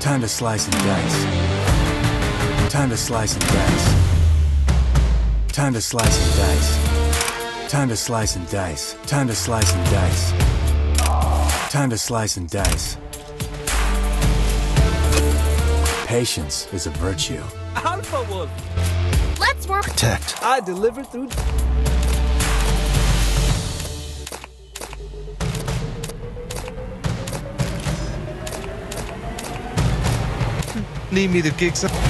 Time to slice and dice. Time to slice and dice. Time to slice and dice. Time to slice and dice. Time to slice and dice. Time to slice and dice. Patience is a virtue. Alpha Wolf. Let's work. Protect. I deliver through. Need me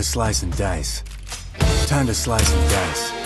Time to slice and dice. Time to slice and dice.